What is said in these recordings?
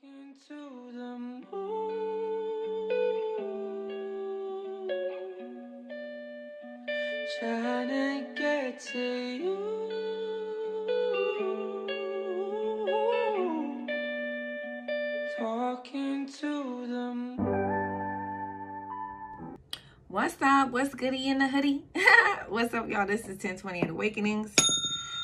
Talking to the moon. Trying to get to you. Talking to the moon. What's up? What's goody in the hoodie? What's up, y'all? This is 1028 Awakenings.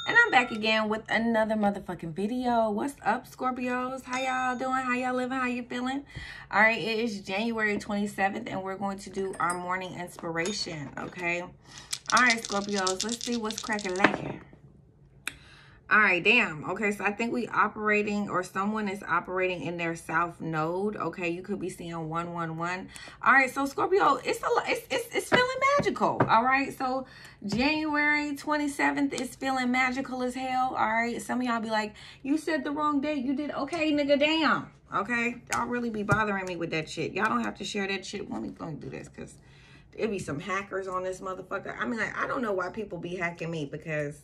And I'm back again with another motherfucking video. What's up, Scorpios? How y'all doing? How y'all living? How you feeling? All right, it is January 27th, and we're going to do our morning inspiration, okay? All right, Scorpios, let's see what's cracking lacking. All right, damn. Okay, so I think we operating or someone is operating in their south node. Okay, you could be seeing 111. All right, so Scorpio, it's a it's it's, it's feeling magical. All right, so January 27th is feeling magical as hell. All right, some of y'all be like, you said the wrong date. You did okay, nigga. Damn. Okay, y'all really be bothering me with that shit. Y'all don't have to share that shit. Let me let me do this because it be some hackers on this motherfucker. I mean, like, I don't know why people be hacking me because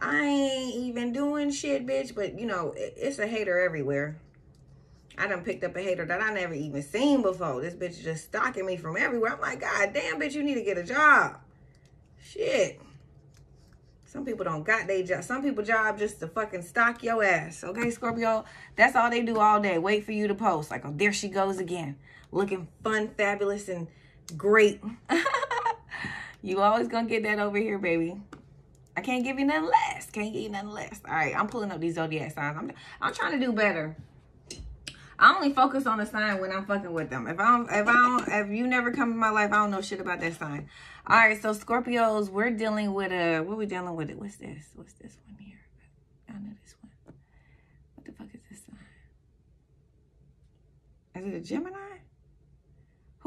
I ain't even doing shit, bitch. But, you know, it's a hater everywhere. I done picked up a hater that I never even seen before. This bitch is just stalking me from everywhere. I'm like, God damn, bitch, you need to get a job. Shit. Some people don't got their job. Some people job just to fucking stalk your ass. Okay, Scorpio? That's all they do all day. Wait for you to post. Like, oh, there she goes again. Looking fun, fabulous, and great. you always gonna get that over here, baby. I can't give you nothing less. Can't give you nothing less. All right, I'm pulling up these zodiac signs. I'm I'm trying to do better. I only focus on the sign when I'm fucking with them. If I don't, if I don't, if you never come in my life, I don't know shit about that sign. All right, so Scorpios, we're dealing with a. What we dealing with? It. What's this? What's this one here? I know this one. What the fuck is this sign? Is it a Gemini?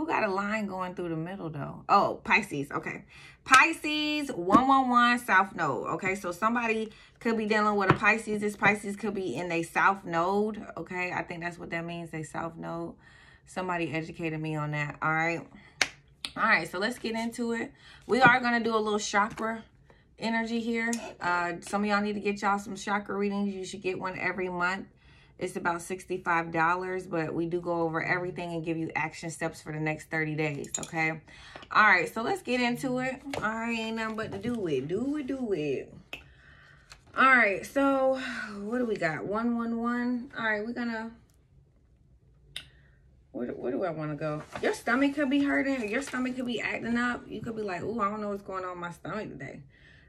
Who got a line going through the middle though? Oh, Pisces. Okay. Pisces 111 South Node. Okay. So somebody could be dealing with a Pisces. This Pisces could be in a South Node. Okay. I think that's what that means. A South Node. Somebody educated me on that. All right. All right. So let's get into it. We are going to do a little chakra energy here. Uh, some of y'all need to get y'all some chakra readings. You should get one every month. It's about $65, but we do go over everything and give you action steps for the next 30 days, okay? All right, so let's get into it. All right, ain't nothing but to do it. Do it, do it. All right, so what do we got? 111. All right, we're going to... Where do, where do I want to go? Your stomach could be hurting. Your stomach could be acting up. You could be like, oh, I don't know what's going on my stomach today.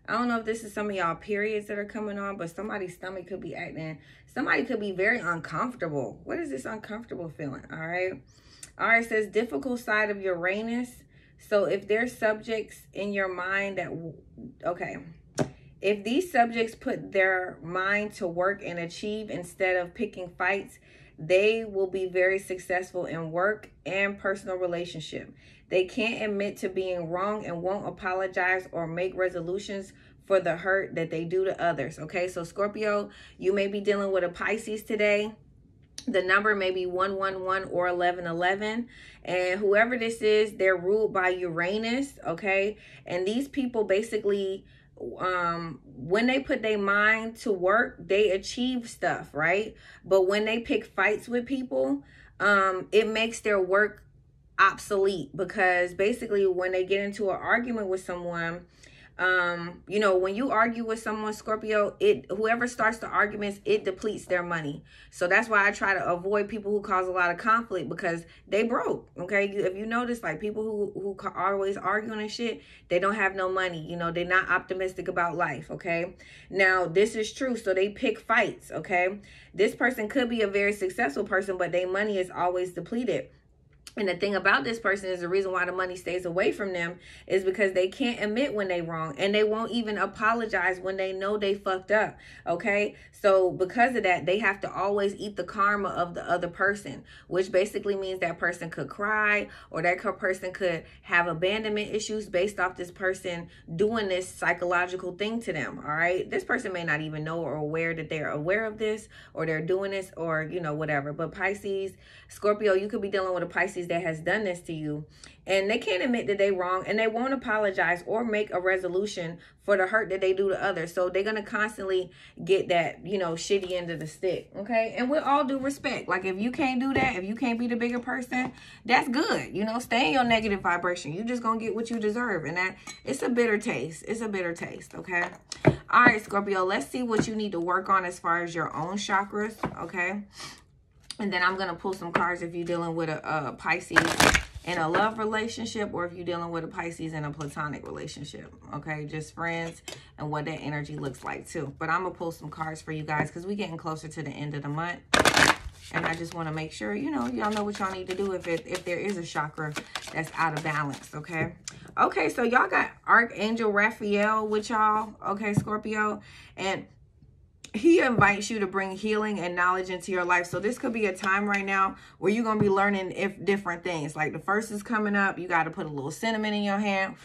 I don't know if this is some of y'all periods that are coming on, but somebody's stomach could be acting. Somebody could be very uncomfortable. What is this uncomfortable feeling? All right. All right. Says difficult side of Uranus. So if there's subjects in your mind that, okay. If these subjects put their mind to work and achieve instead of picking fights, they will be very successful in work and personal relationship. They can't admit to being wrong and won't apologize or make resolutions for the hurt that they do to others. Okay, so Scorpio, you may be dealing with a Pisces today. The number may be 111 or 1111. And whoever this is, they're ruled by Uranus. Okay, and these people basically um when they put their mind to work they achieve stuff right? But when they pick fights with people um it makes their work obsolete because basically when they get into an argument with someone um you know when you argue with someone scorpio it whoever starts the arguments it depletes their money. So that's why i try to avoid people who cause a lot of conflict because they broke okay? If you notice like people who who always arguing and shit they don't have no money you know? They're not optimistic about life okay? Now this is true so they pick fights okay? This person could be a very successful person but their money is always depleted and the thing about this person is the reason why the money stays away from them is because they can't admit when they wrong and they won't even apologize when they know they fucked up. Okay. So because of that, they have to always eat the karma of the other person, which basically means that person could cry or that person could have abandonment issues based off this person doing this psychological thing to them. All right. This person may not even know or aware that they're aware of this or they're doing this or, you know, whatever. But Pisces, Scorpio, you could be dealing with a Pisces Pisces that has done this to you and they can't admit that they wrong and they won't apologize or make a resolution for the hurt that they do to others. So they're gonna constantly get that you know shitty end of the stick okay? And with all due respect like if you can't do that if you can't be the bigger person that's good. You know stay in your negative vibration. You just gonna get what you deserve and that it's a bitter taste. It's a bitter taste okay? All right scorpio let's see what you need to work on as far as your own chakras okay and then i'm gonna pull some cards if you're dealing with a, a pisces in a love relationship or if you're dealing with a Pisces in a platonic relationship. Okay, just friends and what that energy looks like too. But I'm going to pull some cards for you guys because we're getting closer to the end of the month. And I just want to make sure, you know, y'all know what y'all need to do if it if there is a chakra that's out of balance, okay? Okay, so y'all got Archangel Raphael with y'all, okay, Scorpio. And he invites you to bring healing and knowledge into your life. So this could be a time right now where you're going to be learning if different things. Like the first is coming up, you got to put a little cinnamon in your hand,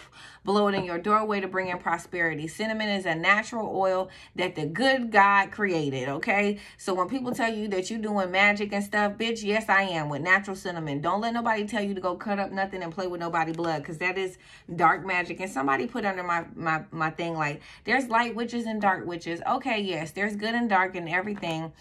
blow it in your doorway to bring in prosperity. Cinnamon is a natural oil that the good God created, okay? So when people tell you that you're doing magic and stuff, bitch, yes, I am with natural cinnamon. Don't let nobody tell you to go cut up nothing and play with nobody blood because that is dark magic. And somebody put under my, my, my thing like, there's light witches and dark witches. Okay, yes, there's good and dark and everything.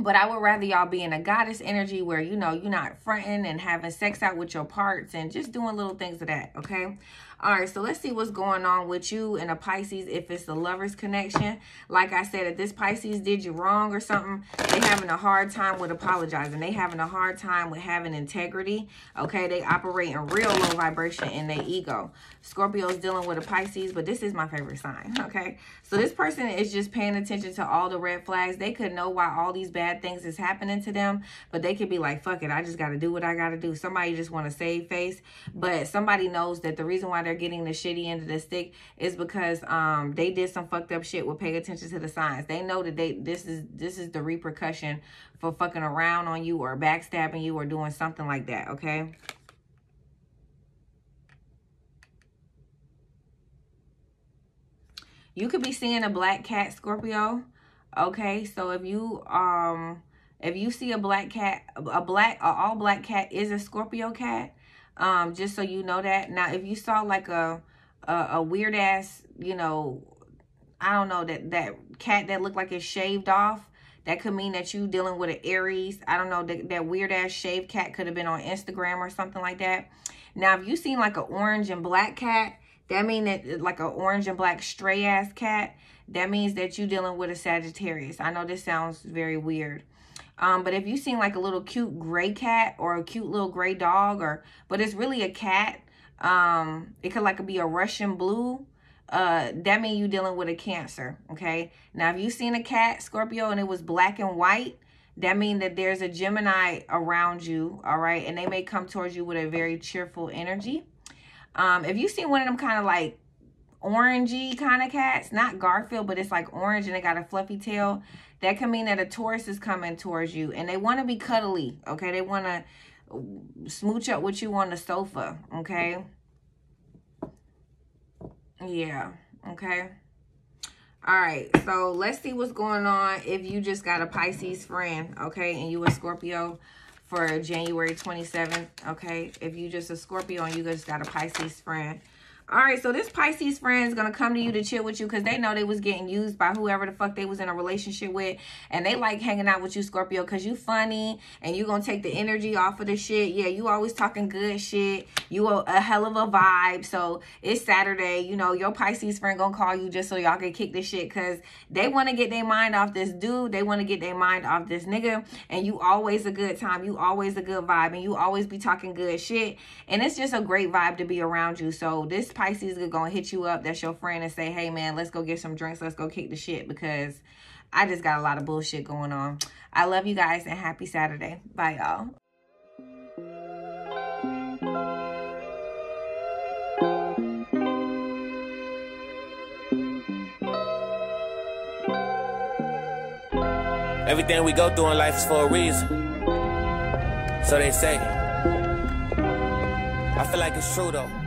But I would rather y'all be in a goddess energy where, you know, you're not fronting and having sex out with your parts and just doing little things of that, okay? All right, so let's see what's going on with you and a Pisces if it's the lover's connection. Like I said, if this Pisces did you wrong or something, they having a hard time with apologizing. They having a hard time with having integrity. Okay, they operate in real low vibration in their ego. Scorpio's dealing with a Pisces, but this is my favorite sign. Okay, so this person is just paying attention to all the red flags. They could know why all these bad things is happening to them, but they could be like, fuck it, I just got to do what I got to do. Somebody just want to save face, but somebody knows that the reason why they're they're getting the shitty end of the stick is because um they did some fucked up shit with paying attention to the signs. They know that they this is this is the repercussion for fucking around on you or backstabbing you or doing something like that, okay? You could be seeing a black cat, Scorpio. Okay, so if you um if you see a black cat, a black, a all black cat is a Scorpio cat. Um, just so you know that. Now, if you saw like a, a, a weird ass, you know, I don't know, that, that cat that looked like it shaved off, that could mean that you dealing with an Aries. I don't know, that, that weird ass shaved cat could have been on Instagram or something like that. Now, if you seen like an orange and black cat, that mean that like an orange and black stray ass cat, that means that you're dealing with a Sagittarius. I know this sounds very weird. Um, but if you seen like a little cute gray cat or a cute little gray dog or, but it's really a cat, um, it could like be a Russian blue, uh, that means you dealing with a cancer, okay? Now, if you seen a cat, Scorpio, and it was black and white, that means that there's a Gemini around you, all right? And they may come towards you with a very cheerful energy. Um, if you see one of them kind of like orangey kind of cats, not Garfield, but it's like orange and they got a fluffy tail, that can mean that a Taurus is coming towards you and they want to be cuddly, okay? They want to smooch up with you on the sofa, okay? Yeah, okay? All right, so let's see what's going on if you just got a Pisces friend, okay? And you a Scorpio for January 27th, okay? If you just a Scorpio and you just got a Pisces friend, all right, so this Pisces friend is going to come to you to chill with you because they know they was getting used by whoever the fuck they was in a relationship with. And they like hanging out with you, Scorpio, because you funny and you going to take the energy off of the shit. Yeah, you always talking good shit. You a, a hell of a vibe. So it's Saturday. You know, your Pisces friend going to call you just so y'all can kick this shit because they want to get their mind off this dude. They want to get their mind off this nigga. And you always a good time. You always a good vibe. And you always be talking good shit. And it's just a great vibe to be around you. So this Pisces is going to hit you up. That's your friend and say, hey, man, let's go get some drinks. Let's go kick the shit because I just got a lot of bullshit going on. I love you guys and happy Saturday. Bye, y'all. Everything we go through in life is for a reason. So they say. I feel like it's true though.